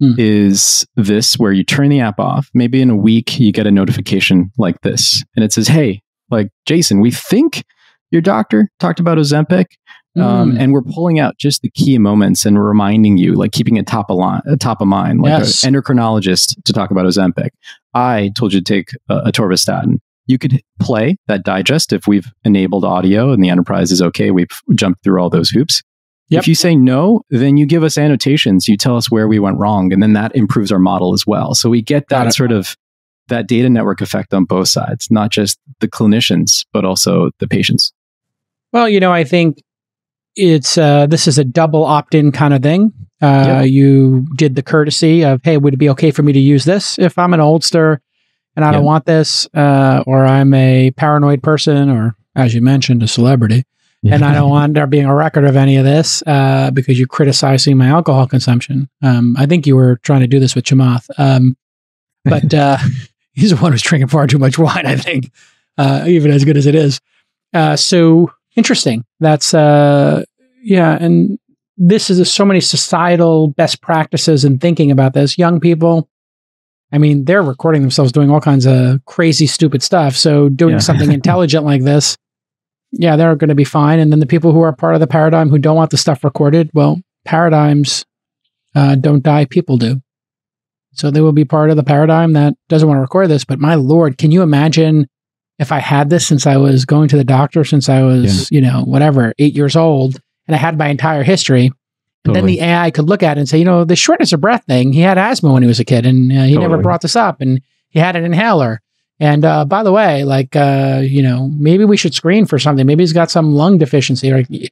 Hmm. is this where you turn the app off. Maybe in a week you get a notification like this and it says, Hey, like Jason, we think your doctor talked about Ozempic. Um, Mm. and we're pulling out just the key moments and reminding you, like keeping it top of line, top of mind, like Yes. an endocrinologist to talk about Ozempic. I told you to take a atorvastatin. You could play that digest if we've enabled audio and the enterprise is okay. We've jumped through all those hoops. Yep. If you say no, then you give us annotations. You tell us where we went wrong, and then that improves our model as well. So we get that sort of that data network effect on both sides, not just the clinicians, but also the patients. Well, you know, I think it's uh, this is a double opt-in kind of thing. Uh, Yeah. You did the courtesy of, hey, would it be okay for me to use this if I'm an oldster and I don't want this, uh, or I'm a paranoid person, or as you mentioned, a celebrity, and I don't want there being a record of any of this uh, because you're criticizing my alcohol consumption. Um, I think you were trying to do this with Chamath, um, but uh, he's the one who's drinking far too much wine. I think, uh, even as good as it is. Uh, so interesting. That's uh, yeah, and this is so many societal best practices and thinking about this. Young people. I mean, they're recording themselves doing all kinds of crazy, stupid stuff. So doing Yeah. something intelligent like this, yeah, they're going to be fine. And then the people who are part of the paradigm who don't want the stuff recorded, well, paradigms uh, don't die, people do. So they will be part of the paradigm that doesn't want to record this. But my lord, can you imagine if I had this since I was going to the doctor since I was, you know, whatever, eight years old, and I had my entire history. And then the AI could look at it and say, you know, the shortness of breath thing, he had asthma when he was a kid and uh, he never brought this up and he had an inhaler. And uh, by the way, like, uh, you know, maybe we should screen for something. Maybe he's got some lung deficiency. Like, the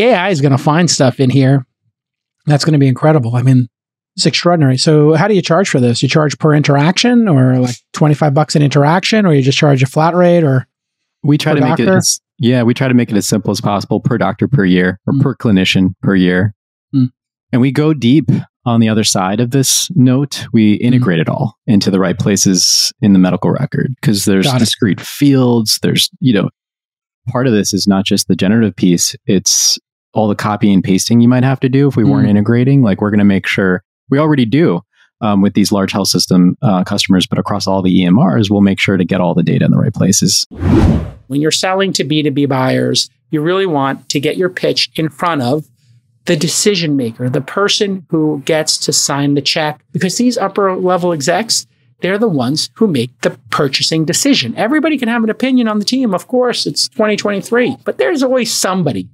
AI is going to find stuff in here that's going to be incredible. I mean, it's extraordinary. So, how do you charge for this? You charge per interaction or like 25 bucks an interaction or you just charge a flat rate or we try to make it as, yeah we try to make it as simple as possible per doctor per year or Mm. per clinician per year. And we go deep on the other side of this note we Mm-hmm. integrate it all into the right places in the medical record because there's Got it. discrete fields there's you know part of this is not just the generative piece it's all the copy and pasting you might have to do if we weren't Mm. integrating like we're going to make sure we already do um, with these large health system uh, customers but across all the emrs we'll make sure to get all the data in the right places when you're selling to B2B buyers, you really want to get your pitch in front of the decision maker, the person who gets to sign the check, because these upper level execs, they're the ones who make the purchasing decision. Everybody can have an opinion on the team. Of course, it's 2023, but there's always somebody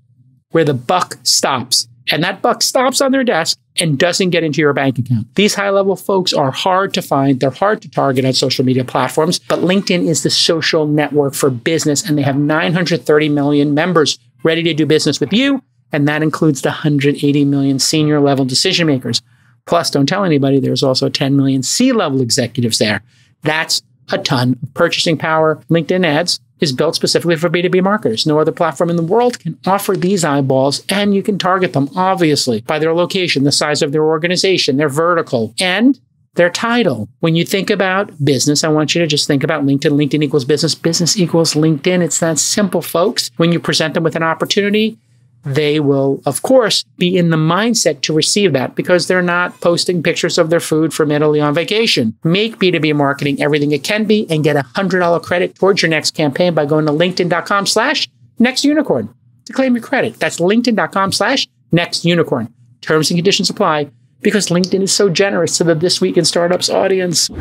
where the buck stops. And that buck stops on their desk and doesn't get into your bank account. These high level folks are hard to find. They're hard to target on social media platforms, but LinkedIn is the social network for business and they have 930 million members ready to do business with you. And that includes the 180 million senior level decision makers. Plus, don't tell anybody, there's also 10 million C level executives there. That's a ton of purchasing power. LinkedIn ads is built specifically for B2B marketers. No other platform in the world can offer these eyeballs, and you can target them, obviously, by their location, the size of their organization, their vertical, and their title. When you think about business, I want you to just think about LinkedIn. LinkedIn equals business, business equals LinkedIn. It's that simple, folks. When you present them with an opportunity, they will, of course, be in the mindset to receive that because they're not posting pictures of their food from Italy on vacation. Make B2B marketing everything it can be and get a $100 credit towards your next campaign by going to linkedin.com slash next unicorn to claim your credit. That's linkedin.com slash next unicorn. Terms and conditions apply because LinkedIn is so generous to the This Week in Startups audience. All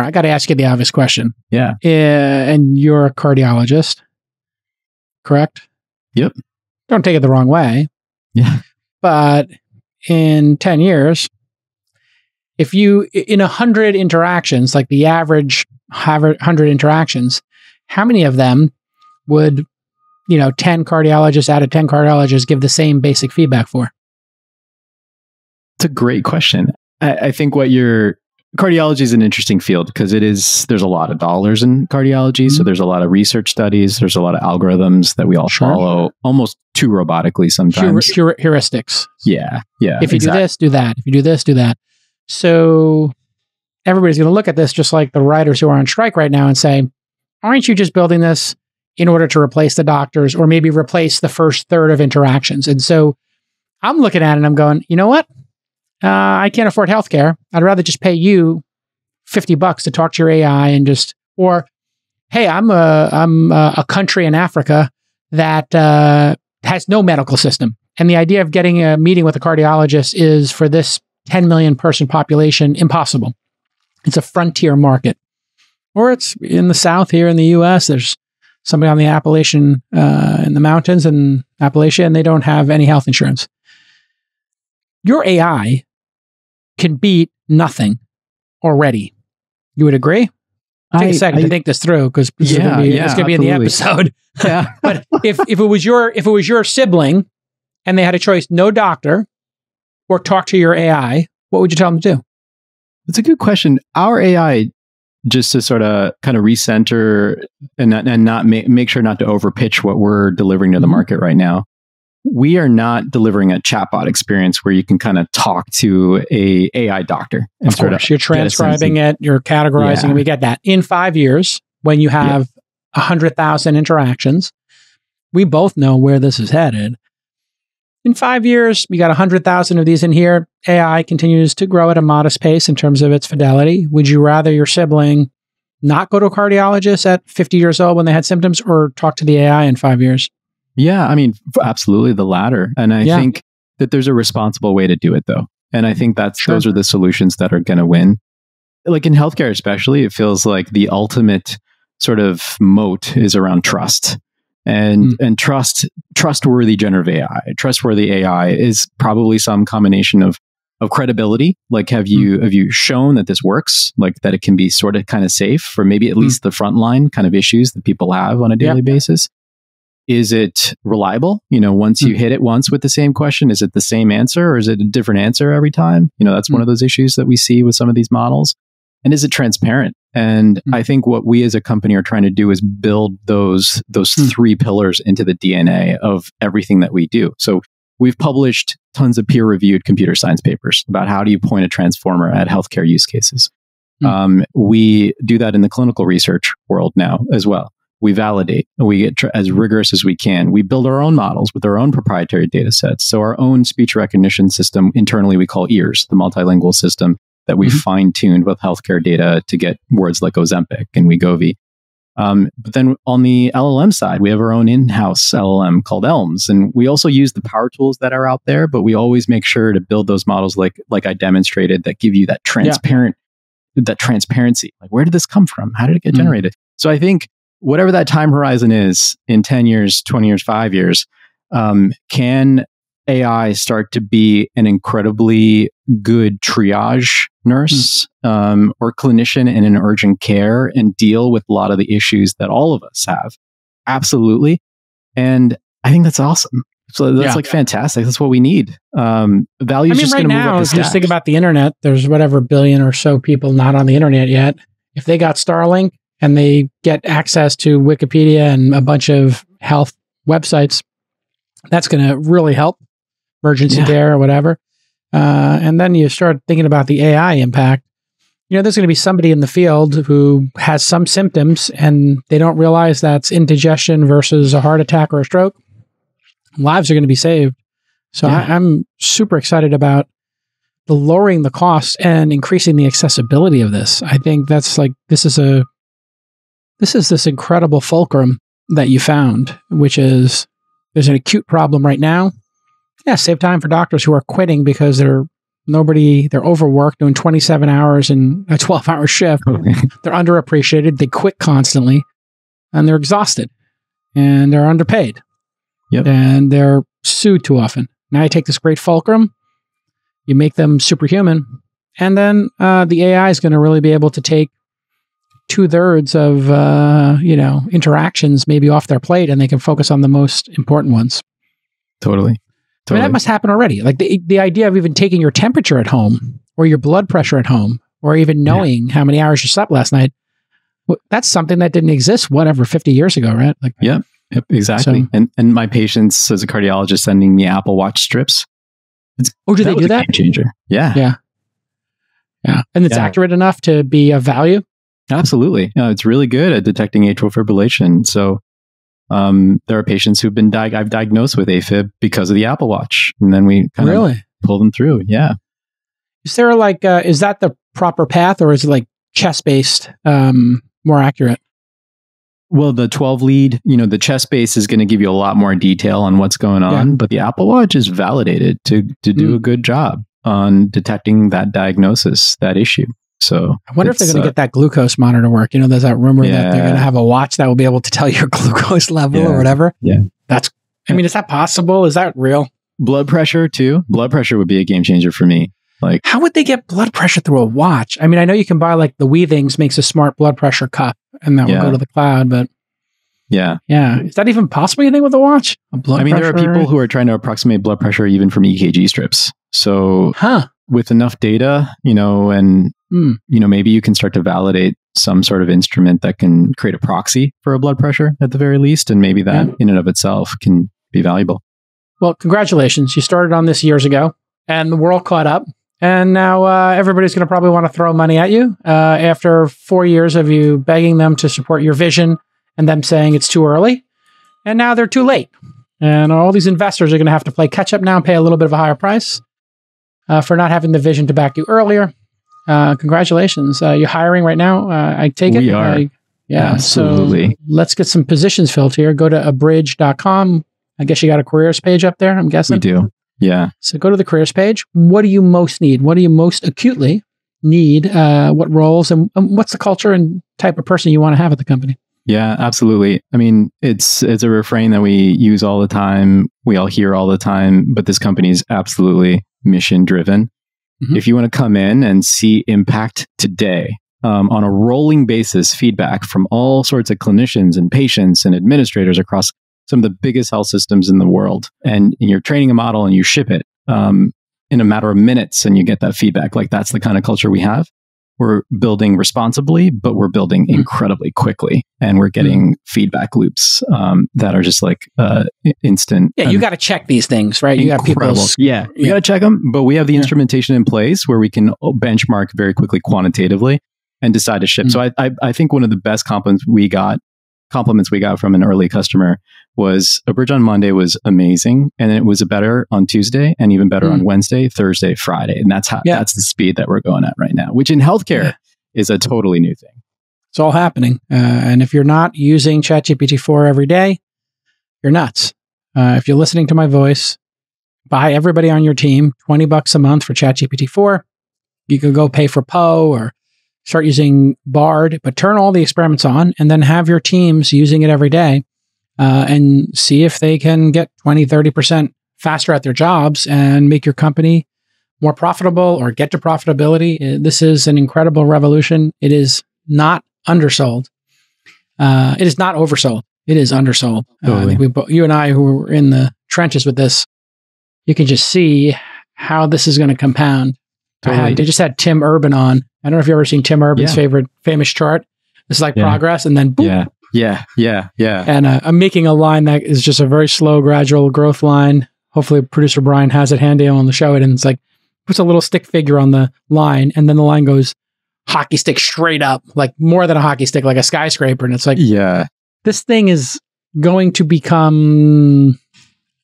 right, I got to ask you the obvious question. yeah Uh, and you're a cardiologist, correct? Yep. Don't take it the wrong way. Yeah. But in 10 years, if you, in 100 interactions, like the average 100 interactions, how many of them would, you know, 10 cardiologists out of 10 cardiologists give the same basic feedback for? It's a great question. I, I think what you're cardiology is an interesting field because it is there's a lot of dollars in cardiology, so Mhm. there's a lot of research studies, there's a lot of algorithms that we all Sure. follow almost too robotically sometimes. heur- heuristics. yeah, yeah. if you exact- do this, do that. If you do this, do that. So everybody's going to look at this just like the writers who are on strike right now and say, aren't you just building this in order to replace the doctors or maybe replace the first third of interactions? And so I'm looking at it and I'm going, you know what? Uh, I can't afford healthcare. I'd rather just pay you 50 bucks to talk to your AI and just, or, hey, I'm a, I'm a, a country in Africa that uh, has no medical system. And the idea of getting a meeting with a cardiologist is for this 10 million person population impossible. It's a frontier market. Or it's in the South here in the US, there's somebody on the Appalachian, uh, in the mountains in Appalachia, and they don't have any health insurance. Your AI can beat nothing already. You would agree? Take a I- second to think this through because it's Yeah, going to be, yeah, it's gonna be in the episode yeah. but if if it was your if it was your sibling and they had a choice no doctor or talk to your AI, what would you tell them to do? It's a good question. Our AI, just to sort of kind of recenter and not, and not make, make sure not to overpitch what we're delivering to the Mhm. market right now. We are not delivering a chatbot experience where you can kind of talk to a AI doctor. And Of sort course, you're a sense transcribing it, you're categorizing Yeah. We get that. In five years, when you have a hundred thousand interactions, we both know where this is headed. In five years, we got a hundred thousand of these in here. AI continues to grow at a modest pace in terms of its fidelity. Would you rather your sibling not go to a cardiologist at 50 years old when they had symptoms or talk to the AI in five years? Yeah, I mean, absolutely the latter. And I Yeah. think that there's a responsible way to do it though. And I think that's Sure. those are the solutions that are going to win. Like in healthcare especially, it feels like the ultimate sort of moat is around trust. And Hmm. and trust trustworthy generative AI. Trustworthy AI is probably some combination of of credibility. Like have you have you shown that this works? Like that it can be sort of kind of safe for maybe at Hmm. least the frontline kind of issues that people have on a daily basis? Is it reliable? You know, once you Hmm. hit it once with the same question, is it the same answer or is it a different answer every time? You know, that's one Hmm. of those issues that we see with some of these models. And is it transparent? And Hmm. I think what we as a company are trying to do is build those those Hmm. three pillars into the DNA of everything that we do. So we've published tons of peer-reviewed computer science papers about how do you point a transformer at healthcare use cases. Um, we do that in the clinical research world now as well. We validate. We get tr- as rigorous as we can. We build our own models with our own proprietary data sets. So our own speech recognition system internally we call EARS, the multilingual system that we Mhm. fine tuned with healthcare data to get words like Ozempic and Wegovy. Um, but then on the LLM side, we have our own in-house LLM called Elms, and we also use the power tools that are out there. But we always make sure to build those models like like I demonstrated that give you that transparent that transparency. Like where did this come from? How did it get Mm. generated? So I think whatever that time horizon is in ten years, twenty years, five years, um, can AI start to be an incredibly good triage nurse um, or clinician in an urgent care and deal with a lot of the issues that all of us have. Absolutely. And I think that's awesome. So that's Yeah. like fantastic. That's what we need. Um, value I is mean, just right going to move up the if you just think about the internet, there's whatever billion or so people not on the internet yet. If they got Starlink and they get access to Wikipedia and a bunch of health websites, that's going to really help emergency Yeah. care or whatever. Uh, and then you start thinking about the AI impact. You know, there's going to be somebody in the field who has some symptoms and they don't realize that's indigestion versus a heart attack or a stroke. Lives are going to be saved. So Yeah. I, I'm super excited about the lowering the costs and increasing the accessibility of this. I think that's like this is a this is this incredible fulcrum that you found, which is there's an acute problem right now. Yeah, save time for doctors who are quitting because they're nobody they're overworked doing 27 hours in a 12 hour shift. They're underappreciated. They quit constantly and they're exhausted and they're underpaid. Yep. And they're sued too often. Now you take this great fulcrum, you make them superhuman, and then uh, the AI is going to really be able to take two thirds of uh, you know interactions maybe off their plate, and they can focus on the most important ones. totally. I mean, that must happen already. Like the the idea of even taking your temperature at home, or your blood pressure at home, or even Yeah. knowing how many hours you slept last night. w- That's something that didn't exist, whatever, 50 years ago, right? Like, Yeah. Yep, exactly. So- and and my patients as a cardiologist sending me Apple Watch strips. oh, do they do that? Game changer. Yeah, Yeah. Yeah. And it's Yeah. accurate enough to be of value. Absolutely. No, it's really good at detecting atrial fibrillation. So um, there are patients who've been diag- I've diagnosed with AFib because of the Apple Watch, and then we kind of Really? pull them through. Yeah. Is there like, uh, is that the proper path or is it like chest based, um, more accurate? Well, the 12 lead, you know, the chest base is going to give you a lot more detail on what's going on, Yeah. but the Apple Watch is validated to to do Mm. a good job on detecting that diagnosis, that issue. So I wonder if they're going to uh, get that glucose monitor to work. You know, there's that rumor that they're going to have a watch that will be able to tell your glucose level Yeah. or whatever. Yeah. That's, I mean, is that possible? Is that real? blood pressure too. Blood pressure would be a game changer for me. Like, How would they get blood pressure through a watch? I mean, I know you can buy like the Withings makes a smart blood pressure cup and that will go to the cloud, but yeah. yeah, is that even possible? You think with a watch? A blood I mean, there are people who are trying to approximate blood pressure even from EKG strips. So huh? With enough data, you know, and Hmm. you know, maybe you can start to validate some sort of instrument that can create a proxy for a blood pressure at the very least, and maybe that Yeah. in and of itself can be valuable. Well, congratulations. You started on this years ago and the world caught up. And now uh, everybody's going to probably want to throw money at you uh, after four years of you begging them to support your vision and them saying it's too early. And now they're too late. And all these investors are going to have to play catch up now and pay a little bit of a higher price uh, for not having the vision to back you earlier. Uh, congratulations. Uh, you're hiring right now. Uh, I take it. We are. Uh, yeah. Absolutely. So let's get some positions filled here. Go to abridge.com. I guess you got a careers page up there, I'm guessing. We do. Yeah. So go to the careers page. What do you most need? What do you most acutely need? Uh, what roles and, and what's the culture and type of person you want to have at the company? Yeah, absolutely. I mean, it's it's a refrain that we use all the time. We all hear all the time, but this company is absolutely mission driven. Mhm. If you want to come in and see impact today um, on a rolling basis, feedback from all sorts of clinicians and patients and administrators across some of the biggest health systems in the world, and you're training a model and you ship it um, in a matter of minutes, and you get that feedback. Like that's the kind of culture we have we're building responsibly, but we're building Mm. incredibly quickly, and we're getting feedback loops um, that are just like uh, instant. Yeah, you got to check these things, right? You got people. Yeah, you Yeah. got to check them, but we have the Yeah. instrumentation in place where we can benchmark very quickly quantitatively and decide to ship. Mm. So I, I, I think one of the best compliments we got compliments we got from an early customer was Abridge on Monday was amazing, and it was a better on Tuesday, and even better Mm. on Wednesday, Thursday, Friday, and that's how Yeah. that's the speed that we're going at right now. Which in healthcare Yeah. is a totally new thing. It's all happening. Uh, and if you're not using ChatGPT 4 every day, you're nuts. Uh, if you're listening to my voice, buy everybody on your team 20 bucks a month for ChatGPT 4. You could go pay for Poe or start using Bard, but turn all the experiments on and then have your teams using it every day uh, and see if they can get 20, 30% faster at their jobs and make your company more profitable or get to profitability. Uh, This is an incredible revolution. It is not undersold. Uh, it is not oversold. It is undersold. Uh, I think we, bo- you and I, who were in the trenches with this, you can just see how this is going to compound. I had- Totally. they just had Tim Urban on. I don't know if you've ever seen Tim Urban's Yeah. favorite famous chart. This is like Yeah. progress, and then boop, Yeah, yeah, yeah, yeah. and uh, I'm making a line that is just a very slow, gradual growth line. Hopefully, producer Brian has it handy on the show it, and it's like puts a little stick figure on the line, and then the line goes hockey stick straight up, like more than a hockey stick, like a skyscraper. And it's like yeah, this thing is going to become.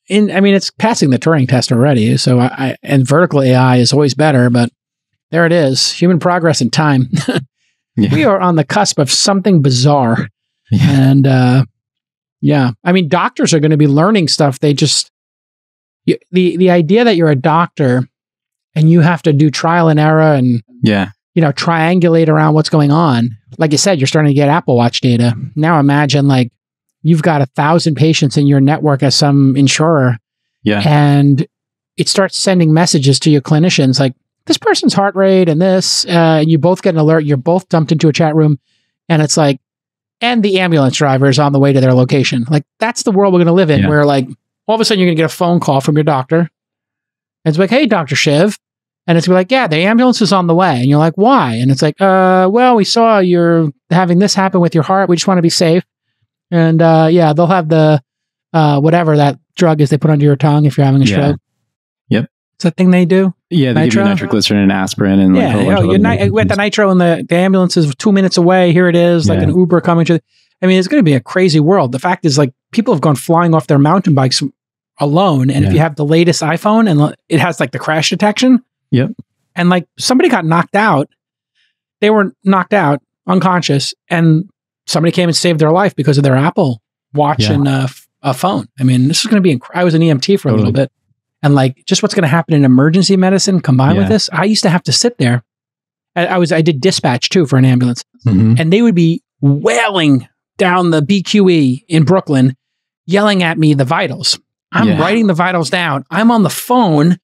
In, I mean, it's passing the Turing test already. So, I, I and vertical AI is always better, but there it is, human progress in time. yeah. we are on the cusp of something bizarre. Yeah. And uh, yeah, I mean, doctors are going to be learning stuff. They just you, the the idea that you're a doctor and you have to do trial and error and yeah. you know triangulate around what's going on. Like you said, you're starting to get Apple Watch data. Now imagine like you've got a thousand patients in your network as some insurer, Yeah. and it starts sending messages to your clinicians like this person's heart rate and this, uh, and you both get an alert. You're both dumped into a chat room, and it's like, and the ambulance driver is on the way to their location. Like that's the world we're going to live in, Yeah. where like all of a sudden you're going to get a phone call from your doctor, and it's like, hey, Doctor Shiv. And it's be like, yeah, the ambulance is on the way. And you're like, why? And it's like, uh, well, we saw you're having this happen with your heart. We just want to be safe. And uh, yeah, they'll have the uh, whatever that drug is they put under your tongue if you're having a Yeah. stroke. That thing they do. Yeah, they give you Nitro? nitroglycerin and aspirin and like yeah, a whole you bunch of ni- with the nitro and the, the ambulance is two minutes away. Here it is, like Yeah. an Uber coming to. I mean, it's going to be a crazy world. The fact is, like, people have gone flying off their mountain bikes alone. And if you have the latest iPhone and it has like the crash detection, Yep. and like somebody got knocked out, they were knocked out unconscious, and somebody came and saved their life because of their Apple Watch Yeah. and uh, a phone. I mean, this is going to be. Inc- I was an EMT for a little bit, and like just what's going to happen in emergency medicine combined with this. I used to have to sit there. I, I was I did dispatch too for an ambulance, Mhm. and they would be wailing down the BQE in Brooklyn, yelling at me the vitals. I'm Yeah. writing the vitals down. I'm on the phone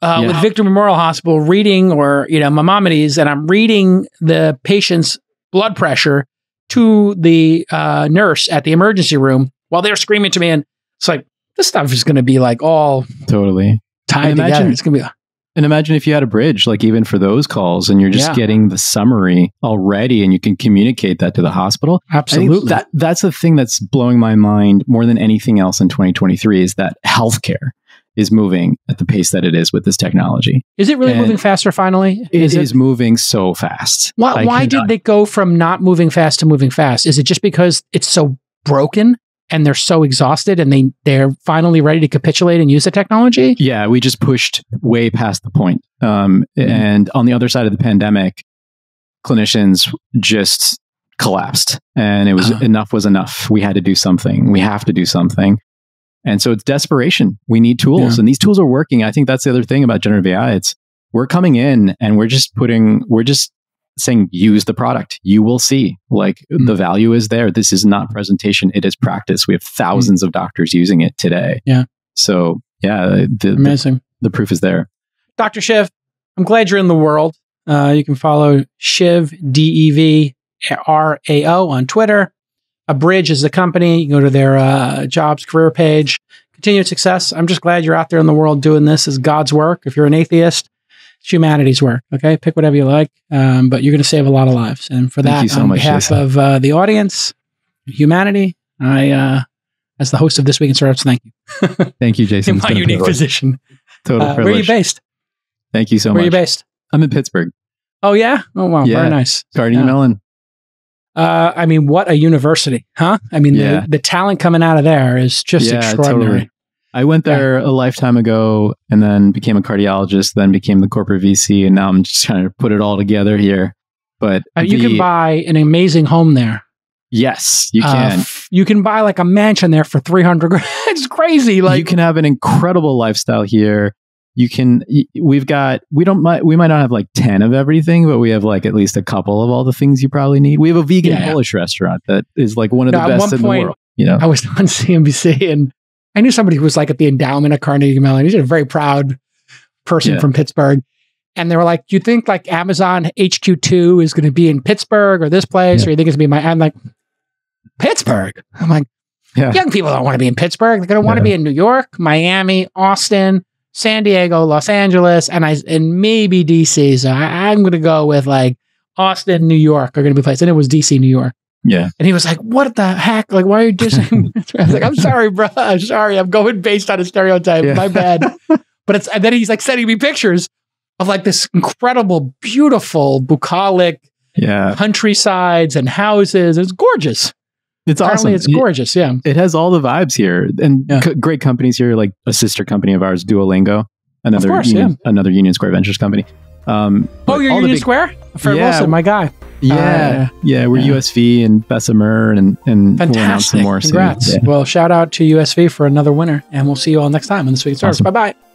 uh, Yeah. with Victory Memorial Hospital reading, or you know, Maimonides, and I'm reading the patient's blood pressure to the uh, nurse at the emergency room while they're screaming to me, and it's like this stuff is going to be like all Totally. tied And together. It's going to be And imagine if you had Abridge, like even for those calls, and you're just Yeah. getting the summary already, and you can communicate that to the hospital. Absolutely that that's the thing that's blowing my mind more than anything else in 2023 is that healthcare is moving at the pace that it is with this technology. is it really and moving faster finally? It is, it- moving so fast. Why, why did they go from not moving fast to moving fast? Is it just because it's so broken and they're so exhausted and they they're finally ready to capitulate and use the technology? Yeah, we just pushed way past the point. Um, Mm-hmm. And on the other side of the pandemic, clinicians just collapsed, and it was Uh. enough was enough. We had to do something. We have to do something. And so it's desperation. We need tools, Yeah. and these tools are working. I think that's the other thing about generative AI. It's we're coming in and we're just putting, we're just saying, use the product. You will see. Like Mm. the value is there. This is not presentation; it is practice. We have thousands of doctors using it today. Yeah. So yeah, the the, Amazing. the proof is there. Dr. Shiv, I'm glad you're in the world. Uh, you can follow Shiv, D E V R A O on Twitter. Abridge is the company. You can go to their uh, jobs career page. Continued success. I'm just glad you're out there in the world doing this as God's work. If you're an atheist, it's humanity's work. Okay, pick whatever you like, um, but you're going to save a lot of lives. And for Thank that, you so on much, behalf Jason. of uh, the audience, humanity, I, uh, as the host of this week in startups, thank you Thank you, Jason. in my unique privilege. position. Total Uh, where are you based? Thank you so much. where are you based? I'm in Pittsburgh, Oh yeah. Oh wow. Yeah. Very nice. Carnegie Yeah. Mellon. Uh, I mean, what a university, huh? I mean, Yeah. the, the talent coming out of there is just Yeah, extraordinary. totally. I went there a lifetime ago and then became a cardiologist, then became the corporate VC, and now I'm just trying to put it all together here. But Uh, you the- can buy an amazing home there. yes, you Uh, can. f- you can buy like a mansion there for three hundred grand. it's crazy. Like you can have an incredible lifestyle here. You can. We've got. We don't. might We might not have like ten of everything, but we have like at least a couple of all the things you probably need. We have a vegan Yeah. Polish restaurant that is like one of No, the best in point- the world. You know. I was on CNBC and I knew somebody who was like at the endowment of Carnegie Mellon. He's a very proud person Yeah. from Pittsburgh. And they were like, Do you think like Amazon HQ2 is going to be in Pittsburgh or this place? Yeah. Or you think it's going to be my, I'm like, Pittsburgh? I'm like, Yeah. young people don't want to be in Pittsburgh. They're going to want to be in New York, Miami, Austin, San Diego, Los Angeles, and I, and maybe DC. So I, I'm going to go with like Austin, New York are going to be places. And it was DC, New York. Yeah. And he was like, "What the heck? Like, why are you dissing?" I was like, "I'm sorry, bro. I'm sorry. I'm going based on a stereotype. Yeah. My bad." but it's and then he's like sending me pictures of like this incredible, beautiful, bucolic Yeah. countrysides and houses. It's gorgeous. It's Apparently, awesome. it's gorgeous. Yeah. it has all the vibes here and Yeah. c- great companies here like a sister company of ours duolingo another course, union, another union square ventures company um Oh, but you're Union big- Square. Fred Yeah. Wilson, my guy. Yeah uh, yeah we're yeah. usv and bessemer and and we'll announce Fantastic. some more soon. Congrats. Yeah. Well, shout out to USV for another winner, and we'll see you all next time on this week's. Awesome. Bye bye.